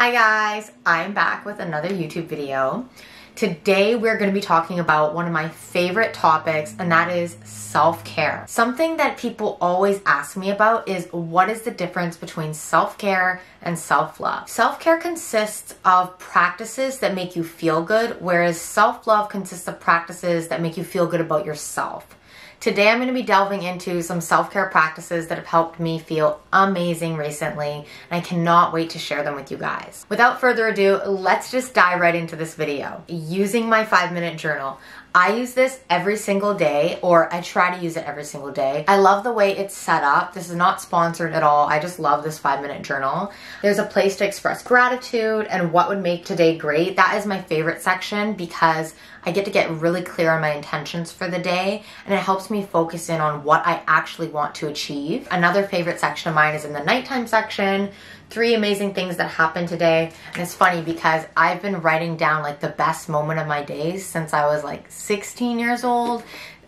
Hi guys, I'm back with another YouTube video. Today we're going to be talking about one of my favorite topics and that is self-care. Something that people always ask me about is what is the difference between self-care and self-love. Self-care consists of practices that make you feel good whereas self-love consists of practices that make you feel good about yourself. Today I'm going to be delving into some self-care practices that have helped me feel amazing recently and I cannot wait to share them with you guys. Without further ado, let's just dive right into this video. Using my five minute journal, I use this every single day, or I try to use it every single day. I love the way it's set up. This is not sponsored at all. I just love this five minute journal. There's a place to express gratitude and what would make today great. That is my favorite section because I get to get really clear on my intentions for the day and it helps me focus in on what I actually want to achieve. Another favorite section of mine is in the nighttime section three amazing things that happened today. And it's funny because I've been writing down like the best moment of my days since I was like 16 years old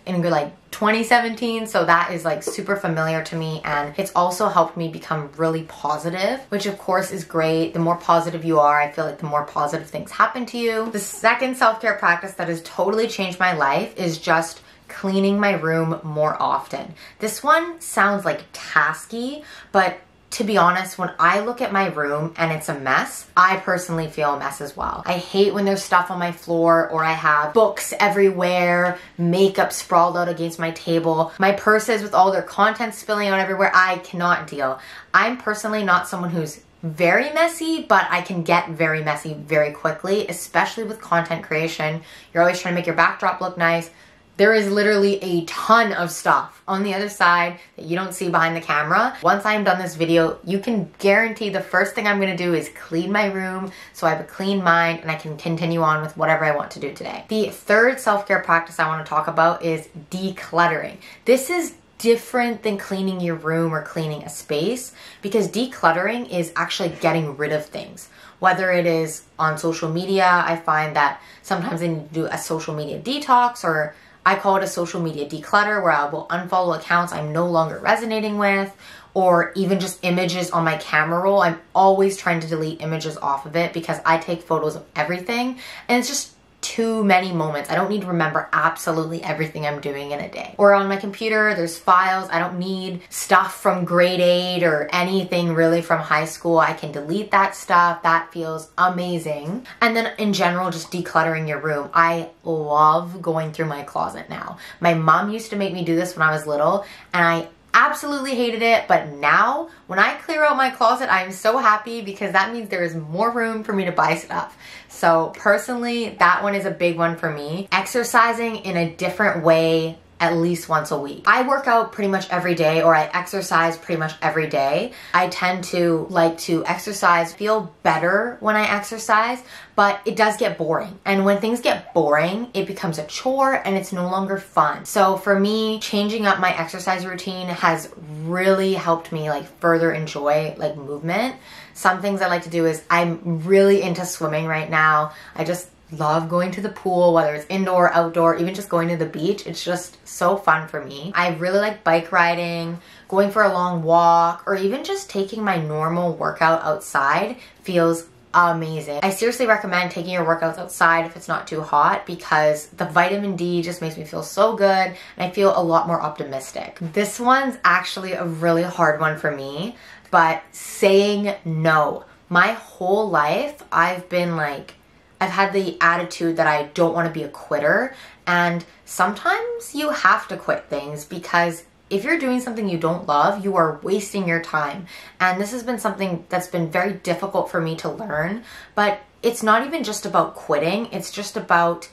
in like 2017 so that is like super familiar to me. And it's also helped me become really positive which of course is great. The more positive you are I feel like the more positive things happen to you. The second self-care practice that has totally changed my life is just cleaning my room more often. This one sounds like tasky but to be honest, when I look at my room and it's a mess, I personally feel a mess as well. I hate when there's stuff on my floor or I have books everywhere, makeup sprawled out against my table, my purses with all their contents spilling out everywhere. I cannot deal. I'm personally not someone who's very messy, but I can get very messy very quickly, especially with content creation. You're always trying to make your backdrop look nice there is literally a ton of stuff on the other side that you don't see behind the camera. Once I'm done this video, you can guarantee the first thing I'm gonna do is clean my room so I have a clean mind and I can continue on with whatever I want to do today. The third self-care practice I wanna talk about is decluttering. This is different than cleaning your room or cleaning a space because decluttering is actually getting rid of things. Whether it is on social media, I find that sometimes I need to do a social media detox or I call it a social media declutter where I will unfollow accounts I'm no longer resonating with or even just images on my camera roll. I'm always trying to delete images off of it because I take photos of everything and it's just too many moments. I don't need to remember absolutely everything I'm doing in a day. Or on my computer, there's files. I don't need stuff from grade 8 or anything really from high school. I can delete that stuff. That feels amazing. And then in general, just decluttering your room. I love going through my closet now. My mom used to make me do this when I was little and I absolutely hated it, but now when I clear out my closet, I'm so happy because that means there is more room for me to buy stuff. So personally, that one is a big one for me. Exercising in a different way at least once a week. I work out pretty much every day or I exercise pretty much every day. I tend to like to exercise, feel better when I exercise, but it does get boring. And when things get boring, it becomes a chore and it's no longer fun. So for me, changing up my exercise routine has really helped me like further enjoy like movement. Some things I like to do is I'm really into swimming right now. I just love going to the pool, whether it's indoor, outdoor, even just going to the beach. It's just so fun for me. I really like bike riding, going for a long walk, or even just taking my normal workout outside feels amazing. I seriously recommend taking your workouts outside if it's not too hot because the vitamin D just makes me feel so good and I feel a lot more optimistic. This one's actually a really hard one for me, but saying no. My whole life, I've been like, I've had the attitude that I don't want to be a quitter. And sometimes you have to quit things because if you're doing something you don't love, you are wasting your time. And this has been something that's been very difficult for me to learn. But it's not even just about quitting, it's just about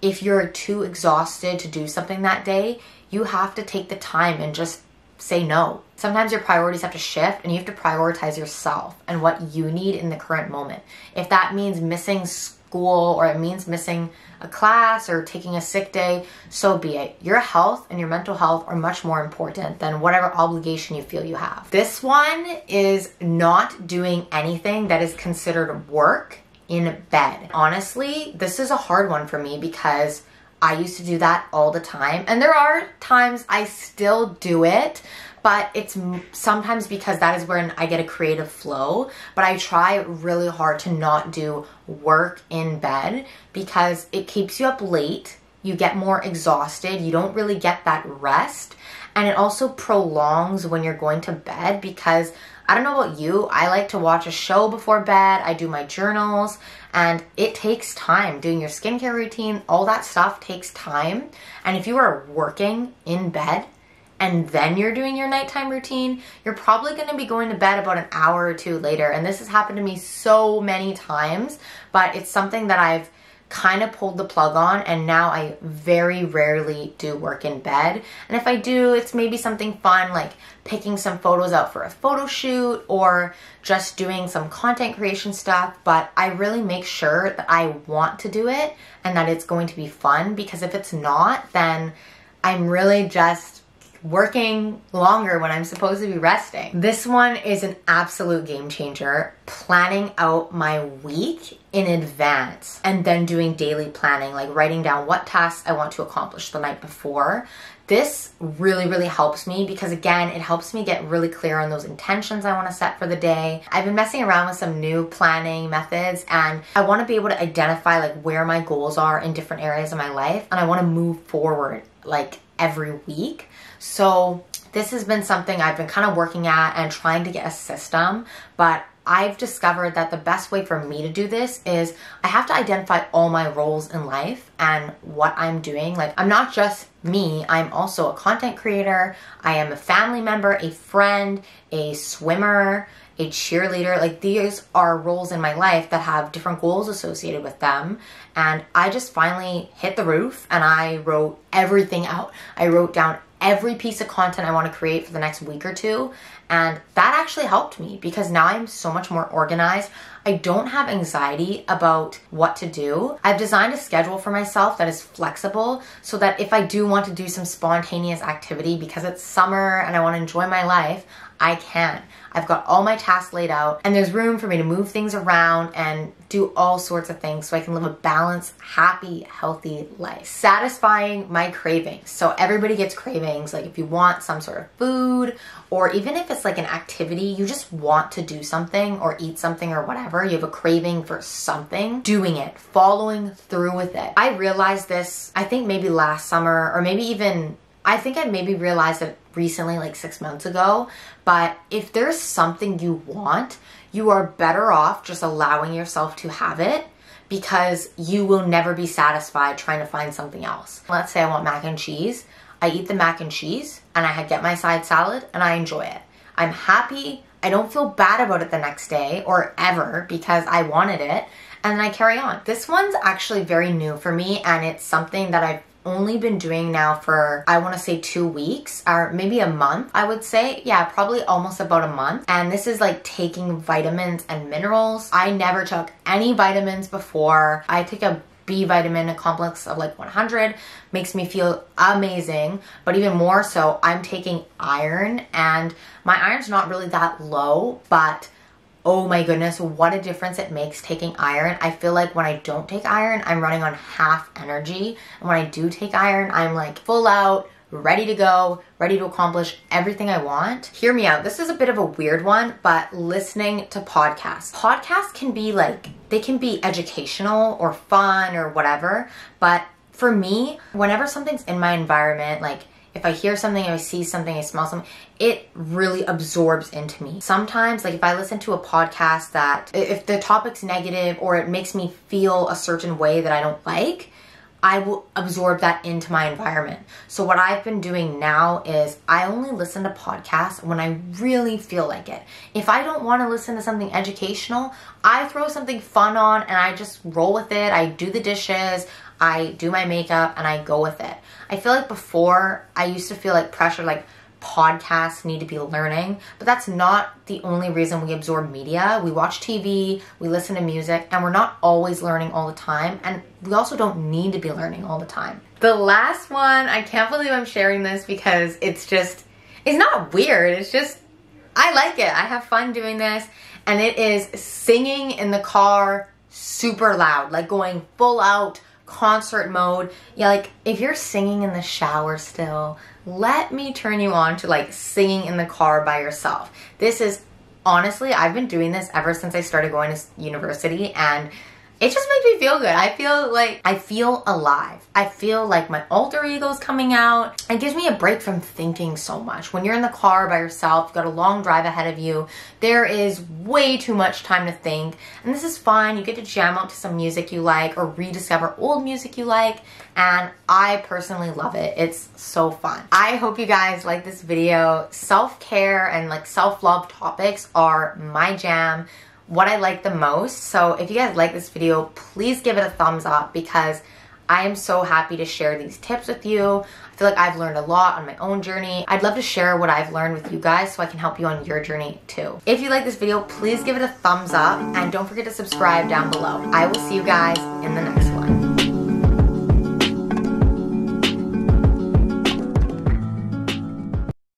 if you're too exhausted to do something that day, you have to take the time and just say no. Sometimes your priorities have to shift and you have to prioritize yourself and what you need in the current moment. If that means missing school or it means missing a class or taking a sick day, so be it. Your health and your mental health are much more important than whatever obligation you feel you have. This one is not doing anything that is considered work in bed. Honestly, this is a hard one for me because I used to do that all the time. And there are times I still do it, but it's sometimes because that is when I get a creative flow. But I try really hard to not do work in bed because it keeps you up late. You get more exhausted. You don't really get that rest. And it also prolongs when you're going to bed because I don't know about you, I like to watch a show before bed. I do my journals and it takes time. Doing your skincare routine, all that stuff takes time. And if you are working in bed, and then you're doing your nighttime routine, you're probably gonna be going to bed about an hour or two later. And this has happened to me so many times, but it's something that I've kind of pulled the plug on and now I very rarely do work in bed. And if I do, it's maybe something fun like picking some photos out for a photo shoot or just doing some content creation stuff. But I really make sure that I want to do it and that it's going to be fun because if it's not, then I'm really just working longer when I'm supposed to be resting. This one is an absolute game changer. Planning out my week in advance and then doing daily planning, like writing down what tasks I want to accomplish the night before. This really, really helps me because again, it helps me get really clear on those intentions I want to set for the day. I've been messing around with some new planning methods and I want to be able to identify like where my goals are in different areas of my life and I want to move forward like every week. So this has been something I've been kind of working at and trying to get a system, but I've discovered that the best way for me to do this is I have to identify all my roles in life and what I'm doing. Like, I'm not just me, I'm also a content creator, I am a family member, a friend, a swimmer, a cheerleader. Like, these are roles in my life that have different goals associated with them. And I just finally hit the roof and I wrote everything out. I wrote down every piece of content I want to create for the next week or two. And that actually helped me because now I'm so much more organized. I don't have anxiety about what to do. I've designed a schedule for myself that is flexible so that if I do want to do some spontaneous activity because it's summer and I want to enjoy my life, I can. I've got all my tasks laid out and there's room for me to move things around and do all sorts of things so I can live a balanced, happy, healthy life. Satisfying my cravings. So everybody gets cravings. Like if you want some sort of food or even if it's like an activity, you just want to do something or eat something or whatever, you have a craving for something, doing it, following through with it. I realized this, I think maybe last summer or maybe even I think I maybe realized it recently, like six months ago. But if there's something you want, you are better off just allowing yourself to have it because you will never be satisfied trying to find something else. Let's say I want mac and cheese. I eat the mac and cheese and I get my side salad and I enjoy it. I'm happy. I don't feel bad about it the next day or ever because I wanted it and then I carry on. This one's actually very new for me and it's something that I've only been doing now for, I want to say two weeks or maybe a month, I would say. Yeah, probably almost about a month. And this is like taking vitamins and minerals. I never took any vitamins before. I take a B vitamin, complex of like 100, makes me feel amazing. But even more so, I'm taking iron and my iron's not really that low, but oh my goodness, what a difference it makes taking iron. I feel like when I don't take iron, I'm running on half energy. And when I do take iron, I'm like full out, ready to go, ready to accomplish everything I want. Hear me out. This is a bit of a weird one, but listening to podcasts. Podcasts can be like, they can be educational or fun or whatever, but for me, whenever something's in my environment, like if I hear something, I see something, I smell something, it really absorbs into me. Sometimes, like if I listen to a podcast that, if the topic's negative or it makes me feel a certain way that I don't like, I will absorb that into my environment. So what I've been doing now is I only listen to podcasts when I really feel like it. If I don't want to listen to something educational, I throw something fun on and I just roll with it. I do the dishes, I do my makeup and I go with it. I feel like before I used to feel like pressure like podcasts need to be learning, but that's not the only reason we absorb media. We watch TV, we listen to music, and we're not always learning all the time, and we also don't need to be learning all the time. The last one, I can't believe I'm sharing this because it's just, it's not weird, it's just, I like it. I have fun doing this, and it is singing in the car super loud, like going full out concert mode. Yeah, like if you're singing in the shower still, let me turn you on to like singing in the car by yourself. This is honestly, I've been doing this ever since I started going to university and it just makes me feel good. I feel like I feel alive. I feel like my alter ego is coming out. It gives me a break from thinking so much. When you're in the car by yourself, you've got a long drive ahead of you, there is way too much time to think. And this is fine. You get to jam out to some music you like or rediscover old music you like. And I personally love it. It's so fun. I hope you guys like this video. Self-care and like self-love topics are my jam what I like the most. So if you guys like this video, please give it a thumbs up because I am so happy to share these tips with you. I feel like I've learned a lot on my own journey. I'd love to share what I've learned with you guys so I can help you on your journey too. If you like this video, please give it a thumbs up and don't forget to subscribe down below. I will see you guys in the next.